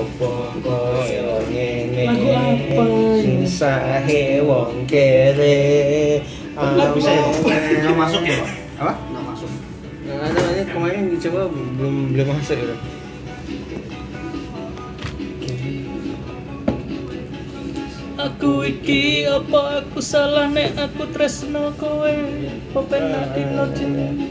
Opo koyo ngene Lagu apa ini? Susahe wong kere Lagu Ame- apa? Nggak masuk ya, Pak? Apa? Nggak masuk. Nggak ada namanya kemarin dicoba belum belum masuk gitu. Aku iki apa aku salah nek aku tresno kowe apa penak dino jeneng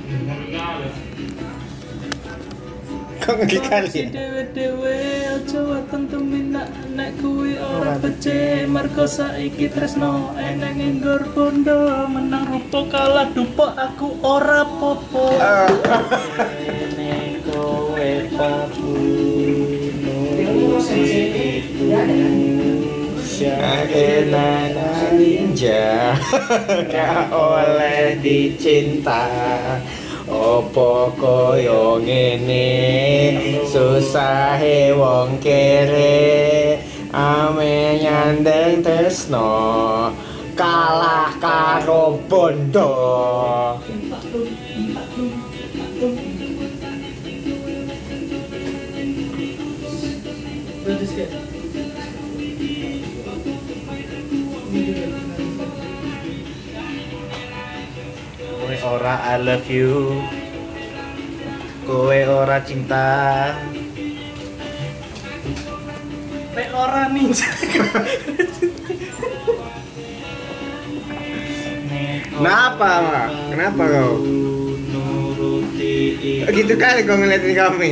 Kok ngeki kali? ya? dewe-dewe aja weteng tuminak nek kuwi ora becik. Mergo saiki tresno eneng nggur bondo menang rupa kalah dupa aku ora popo. Ini kowe papu Syahena ninja. Gak oleh dicinta Opo koyo ngene? Susahe wong kere. Ame nyandeng tresno. Kalah karo bondo. Kowe ora I love you. Kowe ora cinta. Nek ora ninja Kenapa? Kenapa kau? Oh, Gitu kali kau ngeliatin kami.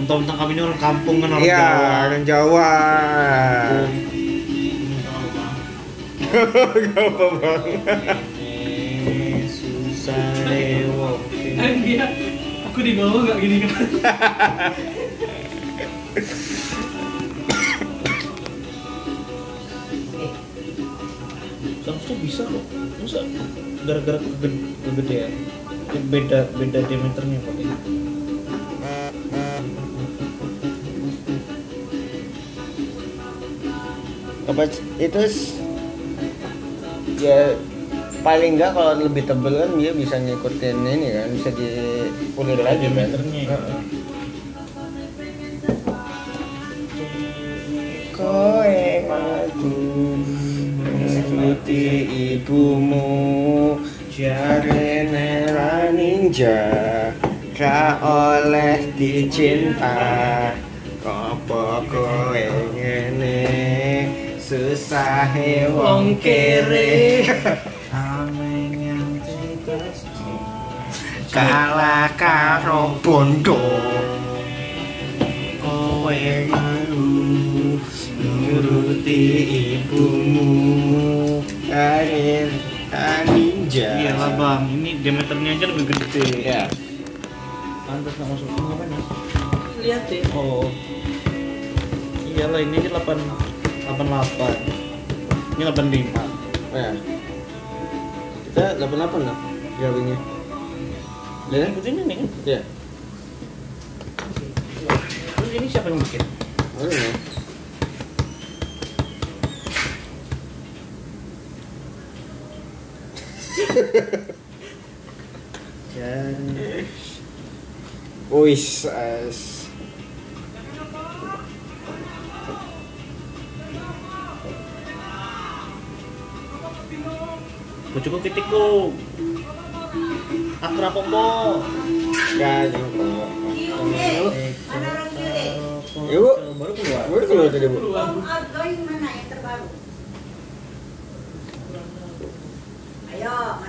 Mentang-mentang kami ini orang kampung kan orang Iya, Jawa. orang Jawa. Gak apa lewat. Iya, aku di bawah nggak gini kan Seharusnya bisa kok. Masa gara-gara kege- kegedean. Beda beda diameternya kok ini. Apa itu ya paling enggak kalau lebih tebel kan dia bisa ngikutin ini kan bisa dipulir lagi kan Diameternya. Koe aku Nuruti ibumu Jare nera ninja Ka oleh dicinta Kopo koe ngene Susahe wong kere. Kalah karo bondo Kowe malu Nuruti ibumu Karir ninja Iya lah bang, ini diameternya aja lebih gede. Ya Pantas nggak masuk ini apa nih? lihat deh Oh. Iyalah ini aja 8 88. Ini 85. Ya Kita 88 lah Grawingnya Lihat Ikut ini nih kan. Ya Terus ini siapa yang bikin? Oh Wis as bojoku pitikku aku mau ya jangan Ibu, baru keluar. Baru keluar Bu. Ayo.